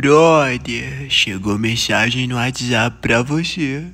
Brother, chegou mensagem no WhatsApp pra você.